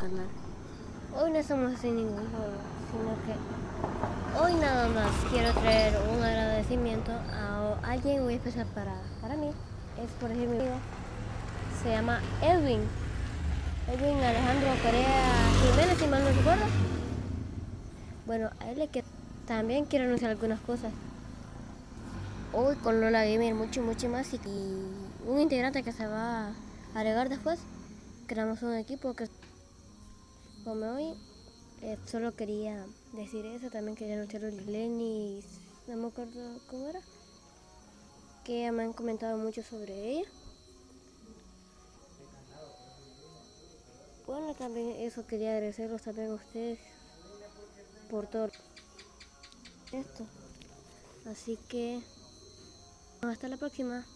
canal. Hoy no estamos sin ningún juego, sino que hoy nada más quiero traer un agradecimiento a alguien muy especial para, para mí. Es por decir mi amigo. Se llama Edwin. Edwin Alejandro Corea Jiménez, si mal no recuerdo. Bueno, a él también quiero anunciar algunas cosas. Hoy con Lola Gamer mucho, mucho más y un integrante que se va a agregar después. Creamos un equipo que como hoy eh, solo quería decir eso, también quería anunciar a Lenny, no me acuerdo cómo era, que me han comentado mucho sobre ella. Bueno, también eso quería agradecerlos también a ustedes por todo esto. Así que hasta la próxima.